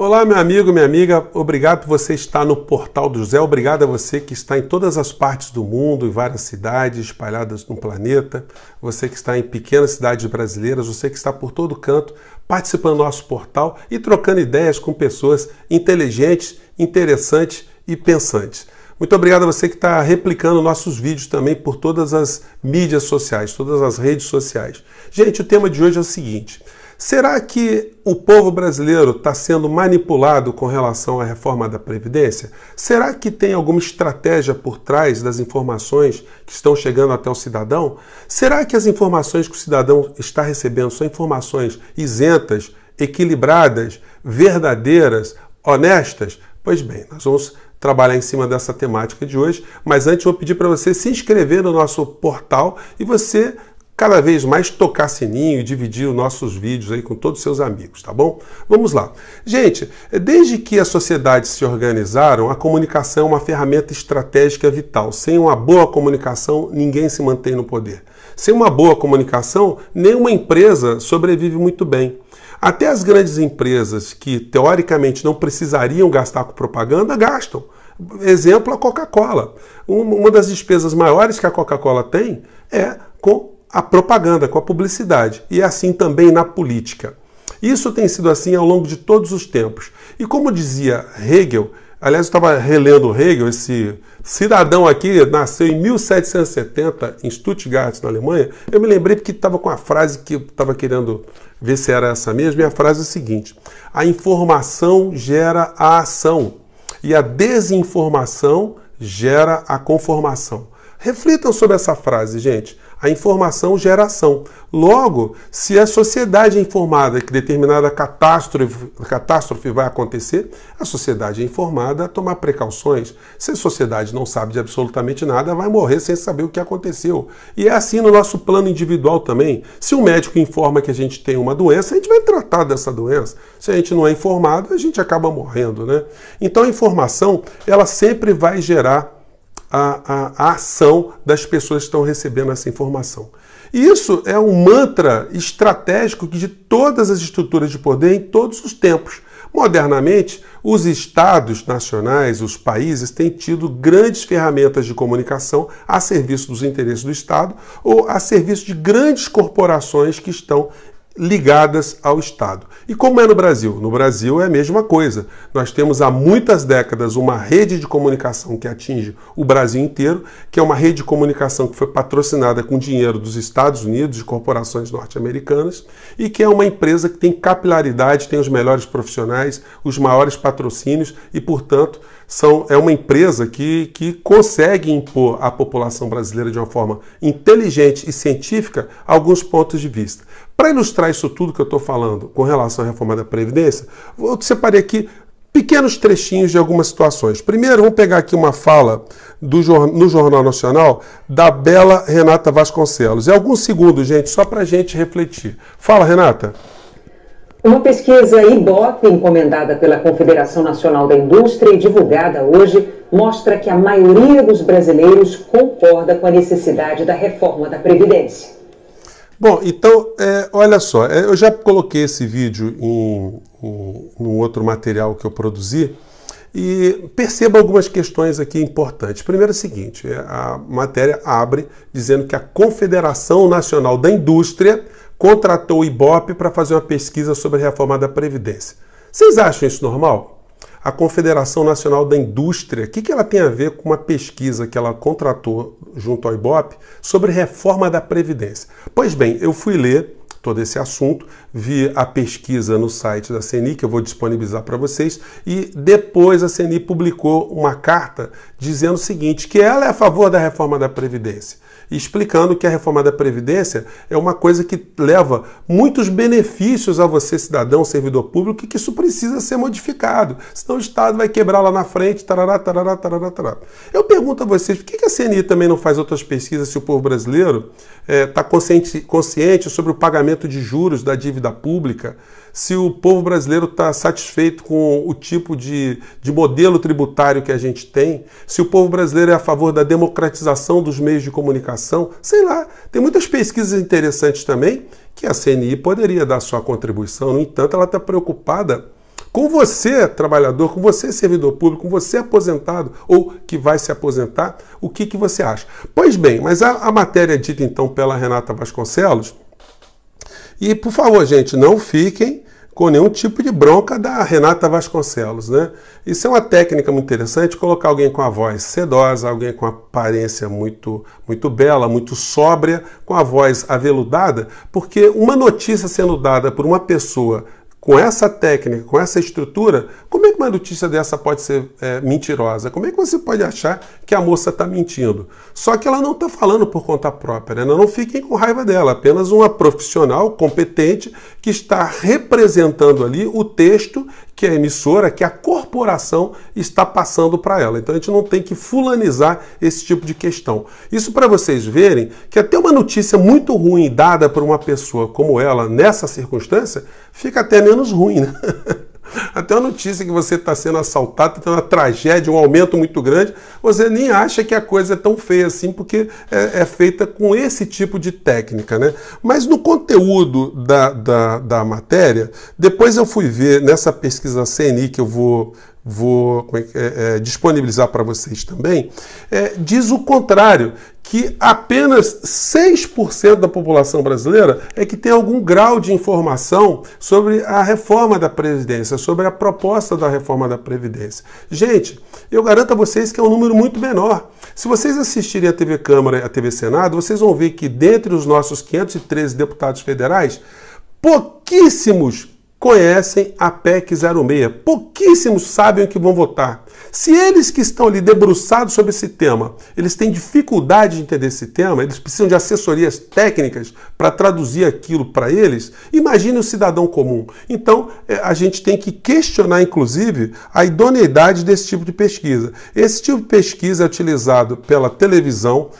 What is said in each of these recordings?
Olá, meu amigo, minha amiga, obrigado por você estar no Portal do José, obrigado a você que está em todas as partes do mundo, em várias cidades espalhadas no planeta, você que está em pequenas cidades brasileiras, você que está por todo canto participando do nosso portal e trocando ideias com pessoas inteligentes, interessantes e pensantes. Muito obrigado a você que está replicando nossos vídeos também por todas as mídias sociais, todas as redes sociais. Gente, o tema de hoje é o seguinte. Será que o povo brasileiro está sendo manipulado com relação à reforma da Previdência? Será que tem alguma estratégia por trás das informações que estão chegando até o cidadão? Será que as informações que o cidadão está recebendo são informações isentas, equilibradas, verdadeiras, honestas? Pois bem, nós vamos trabalhar em cima dessa temática de hoje, mas antes vou pedir para você se inscrever no nosso portal e você cada vez mais tocar sininho e dividir os nossos vídeos aí com todos os seus amigos, tá bom? Vamos lá. Gente, desde que as sociedades se organizaram, a comunicação é uma ferramenta estratégica vital. Sem uma boa comunicação, ninguém se mantém no poder. Sem uma boa comunicação, nenhuma empresa sobrevive muito bem. Até as grandes empresas que teoricamente não precisariam gastar com propaganda, gastam. Exemplo, a Coca-Cola. Uma das despesas maiores que a Coca-Cola tem é com a propaganda, com a publicidade. E é assim também na política. Isso tem sido assim ao longo de todos os tempos. E como dizia Hegel, aliás, eu estava relendo Hegel, esse cidadão aqui nasceu em 1770 em Stuttgart, na Alemanha. Eu me lembrei porque estava com a frase que eu estava querendo ver se era essa mesma, e a frase é a seguinte: a informação gera a ação e a desinformação gera a conformação. Reflitam sobre essa frase, gente. A informação gera ação. Logo, se a sociedade é informada que determinada catástrofe, catástrofe vai acontecer, a sociedade é informada a tomar precauções. Se a sociedade não sabe de absolutamente nada, vai morrer sem saber o que aconteceu. E é assim no nosso plano individual também. Se o um médico informa que a gente tem uma doença, a gente vai tratar dessa doença. Se a gente não é informado, a gente acaba morrendo, né? Então a informação, ela sempre vai gerar a, a, a ação das pessoas que estão recebendo essa informação. E isso é um mantra estratégico de todas as estruturas de poder em todos os tempos. Modernamente, os estados nacionais, os países, têm tido grandes ferramentas de comunicação a serviço dos interesses do Estado ou a serviço de grandes corporações que estão ligadas ao Estado. E como é no Brasil? No Brasil é a mesma coisa. Nós temos há muitas décadas uma rede de comunicação que atinge o Brasil inteiro, que é uma rede de comunicação que foi patrocinada com dinheiro dos Estados Unidos, de corporações norte-americanas, e que é uma empresa que tem capilaridade, tem os melhores profissionais, os maiores patrocínios e, portanto, são, é uma empresa que, que consegue impor à população brasileira de uma forma inteligente e científica alguns pontos de vista. Para ilustrar isso tudo que eu estou falando com relação à reforma da Previdência, eu separei aqui pequenos trechinhos de algumas situações. Primeiro, vamos pegar aqui uma fala do, no Jornal Nacional da bela Renata Vasconcelos. É alguns segundos, gente, só para a gente refletir. Fala, Renata. Uma pesquisa IBOP, encomendada pela Confederação Nacional da Indústria e divulgada hoje, mostra que a maioria dos brasileiros concorda com a necessidade da reforma da Previdência. Bom, então, é, olha só, é, eu já coloquei esse vídeo em, em, outro material que eu produzi e perceba algumas questões aqui importantes. Primeiro é o seguinte: é, a matéria abre dizendo que a Confederação Nacional da Indústria contratou o IBOP para fazer uma pesquisa sobre a reforma da Previdência. Vocês acham isso normal? A Confederação Nacional da Indústria, o que, que ela tem a ver com uma pesquisa que ela contratou junto ao IBOP sobre reforma da Previdência? Pois bem, eu fui ler todo esse assunto, vi a pesquisa no site da CNI, que eu vou disponibilizar para vocês, e depois a CNI publicou uma carta dizendo o seguinte, que ela é a favor da reforma da Previdência explicando que a reforma da Previdência é uma coisa que leva muitos benefícios a você, cidadão, servidor público, e que isso precisa ser modificado. Senão o Estado vai quebrar lá na frente, tarará, tarará, tarará, tarará. Eu pergunto a vocês, por que a CNI também não faz outras pesquisas se o povo brasileiro está é, tá consciente, consciente sobre o pagamento de juros da dívida pública? se o povo brasileiro está satisfeito com o tipo de, de modelo tributário que a gente tem, se o povo brasileiro é a favor da democratização dos meios de comunicação, sei lá. Tem muitas pesquisas interessantes também que a CNI poderia dar sua contribuição, no entanto, ela está preocupada com você, trabalhador, com você, servidor público, com você, aposentado ou que vai se aposentar, o que, que você acha? Pois bem, mas a, a matéria é dita então pela Renata Vasconcelos. E, por favor, gente, não fiquem com nenhum tipo de bronca da Renata Vasconcelos, né? Isso é uma técnica muito interessante, colocar alguém com a voz sedosa, alguém com aparência muito, muito bela, muito sóbria, com a voz aveludada, porque uma notícia sendo dada por uma pessoa com essa técnica, com essa estrutura, como é que uma notícia dessa pode ser é, mentirosa? Como é que você pode achar que a moça está mentindo? Só que ela não está falando por conta própria, né? não fiquem com raiva dela, apenas uma profissional competente que está representando ali o texto que a emissora, que a corporação está passando para ela. Então a gente não tem que fulanizar esse tipo de questão. Isso para vocês verem que até uma notícia muito ruim dada por uma pessoa como ela nessa circunstância fica até menos ruim, né? Até uma notícia que você está sendo assaltado, está tendo uma tragédia, um aumento muito grande, você nem acha que a coisa é tão feia assim, porque é, é feita com esse tipo de técnica. Né? Mas no conteúdo da, da, da matéria, depois eu fui ver nessa pesquisa CNI que eu vou vou é, é, é, disponibilizar para vocês também, é, diz o contrário, que apenas 6% da população brasileira é que tem algum grau de informação sobre a reforma da Previdência, sobre a proposta da reforma da Previdência. Gente, eu garanto a vocês que é um número muito menor. Se vocês assistirem a TV Câmara e a TV Senado, vocês vão ver que dentre os nossos 513 deputados federais, pouquíssimos conhecem a PEC 06. Pouquíssimos sabem o que vão votar. Se eles que estão ali debruçados sobre esse tema, eles têm dificuldade de entender esse tema, eles precisam de assessorias técnicas para traduzir aquilo para eles, imagine o cidadão comum. Então, é, a gente tem que questionar, inclusive, a idoneidade desse tipo de pesquisa. Esse tipo de pesquisa é utilizado pela televisão,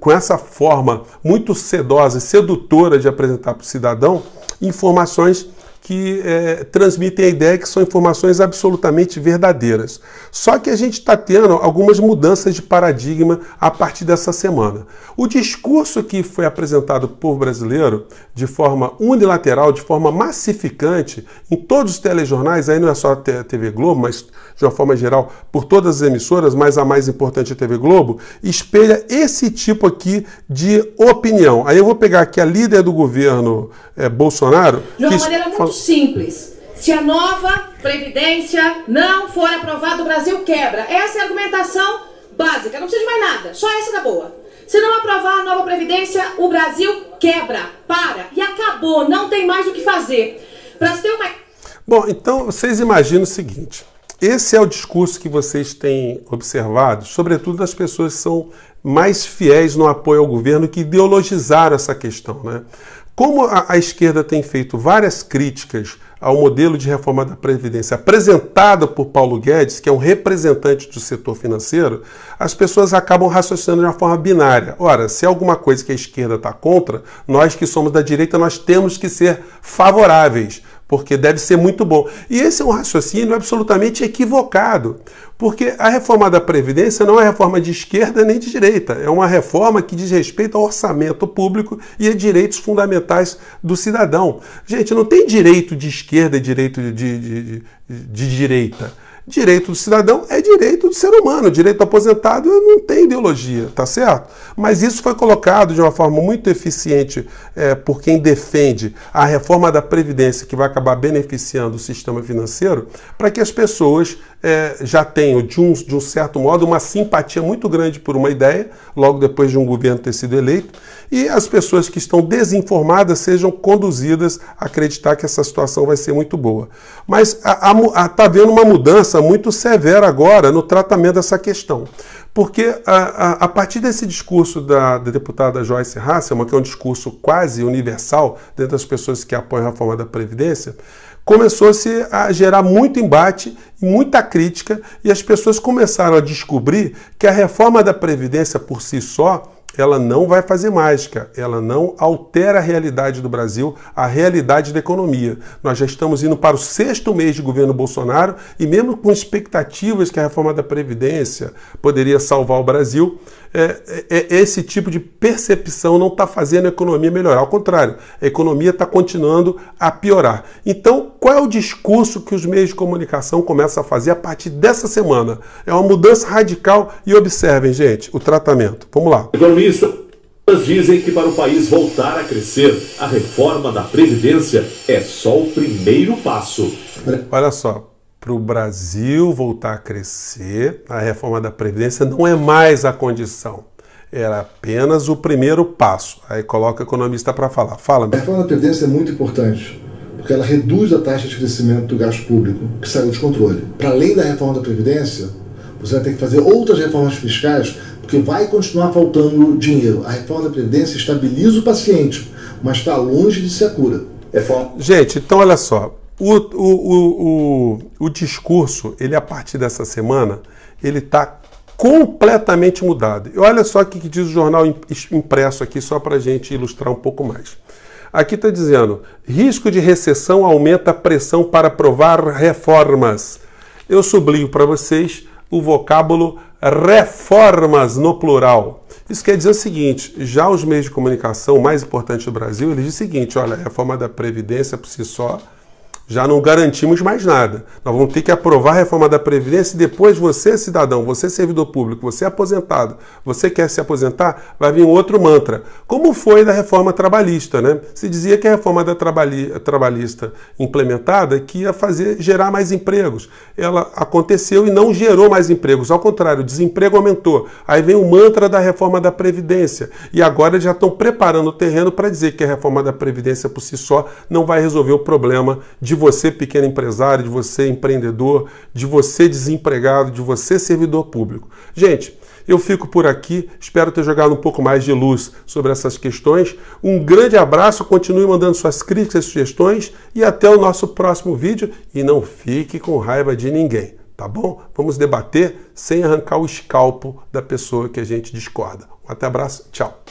com essa forma muito sedosa e sedutora de apresentar para o cidadão informações que é, transmitem a ideia que são informações absolutamente verdadeiras. Só que a gente está tendo algumas mudanças de paradigma a partir dessa semana. O discurso que foi apresentado por povo brasileiro de forma unilateral, de forma massificante, em todos os telejornais, aí não é só a TV Globo, mas de uma forma geral por todas as emissoras, mas a mais importante é a TV Globo, espelha esse tipo aqui de opinião. Aí eu vou pegar aqui a líder do governo é, Bolsonaro. De uma maneira muito. Simples. Se a nova Previdência não for aprovada, o Brasil quebra. Essa é a argumentação básica, não precisa de mais nada, só essa da boa. Se não aprovar a nova Previdência, o Brasil quebra, para e acabou, não tem mais o que fazer. Para ter uma. Bom, então vocês imaginam o seguinte: esse é o discurso que vocês têm observado, sobretudo das pessoas que são mais fiéis no apoio ao governo, que ideologizaram essa questão. Né? Como a, a esquerda tem feito várias críticas ao modelo de reforma da Previdência apresentado por Paulo Guedes, que é um representante do setor financeiro, as pessoas acabam raciocinando de uma forma binária. Ora, se é alguma coisa que a esquerda está contra, nós que somos da direita, nós temos que ser favoráveis porque deve ser muito bom. E esse é um raciocínio absolutamente equivocado, porque a reforma da Previdência não é reforma de esquerda nem de direita, é uma reforma que diz respeito ao orçamento público e a direitos fundamentais do cidadão. Gente, não tem direito de esquerda e direito de, de, de, de direita. Direito do cidadão é direito do ser humano, direito do aposentado não tem ideologia, tá certo? Mas isso foi colocado de uma forma muito eficiente é, por quem defende a reforma da Previdência, que vai acabar beneficiando o sistema financeiro, para que as pessoas é, já tenham, de um, de um certo modo, uma simpatia muito grande por uma ideia, logo depois de um governo ter sido eleito, e as pessoas que estão desinformadas sejam conduzidas a acreditar que essa situação vai ser muito boa. Mas está havendo uma mudança muito severa agora no tratamento dessa questão. Porque a, a, a partir desse discurso da, da, deputada Joyce Hasselman, que é um discurso quase universal dentro das pessoas que apoiam a reforma da Previdência, começou-se a gerar muito embate, muita crítica, e as pessoas começaram a descobrir que a reforma da Previdência por si só ela não vai fazer mágica, ela não altera a realidade do Brasil, a realidade da economia. Nós já estamos indo para o sexto mês de governo Bolsonaro e, mesmo com expectativas que a reforma da Previdência poderia salvar o Brasil, é, é, é esse tipo de percepção não está fazendo a economia melhorar. Ao contrário, a economia está continuando a piorar. Então, qual é o discurso que os meios de comunicação começam a fazer a partir dessa semana? É uma mudança radical e observem, gente, o tratamento. Vamos lá. Economistas dizem que para o país voltar a crescer, a reforma da Previdência é só o primeiro passo. Olha só, para o Brasil voltar a crescer, a reforma da Previdência não é mais a condição. Era apenas o primeiro passo. Aí coloca o economista para falar. Fala, A reforma da Previdência é muito importante, porque ela reduz a taxa de crescimento do gasto público, que saiu de controle. Para além da reforma da Previdência, você vai ter que fazer outras reformas fiscais, porque vai continuar faltando dinheiro. A reforma da Previdência estabiliza o paciente, mas está longe de ser a cura. Reforma... Gente, então olha só. O, o, o, o, discurso, ele a partir dessa semana, ele está completamente mudado. E olha só o que diz o jornal impresso aqui, só para a gente ilustrar um pouco mais. Aqui está dizendo: risco de recessão aumenta a pressão para aprovar reformas. Eu sublinho para vocês o vocábulo reformas no plural. Isso quer dizer o seguinte: já os meios de comunicação mais importantes do Brasil, eles dizem o seguinte: olha, a reforma da Previdência por si só já não garantimos mais nada. Nós vamos ter que aprovar a reforma da Previdência e depois você, cidadão, você servidor público, você aposentado, você quer se aposentar, vai vir outro mantra. Como foi da reforma trabalhista, né? Se dizia que a reforma da trabalhi trabalhista implementada que ia fazer gerar mais empregos. Ela aconteceu e não gerou mais empregos. Ao contrário, o desemprego aumentou. Aí vem o mantra da reforma da Previdência. E agora já estão preparando o terreno para dizer que a reforma da Previdência por si só não vai resolver o problema de você, pequeno empresário, de você, empreendedor, de você, desempregado, de você, servidor público. Gente, eu fico por aqui, espero ter jogado um pouco mais de luz sobre essas questões. Um grande abraço, continue mandando suas críticas e sugestões e até o nosso próximo vídeo. E não fique com raiva de ninguém, tá bom? Vamos debater sem arrancar o escalpo da pessoa que a gente discorda. Um até abraço, tchau.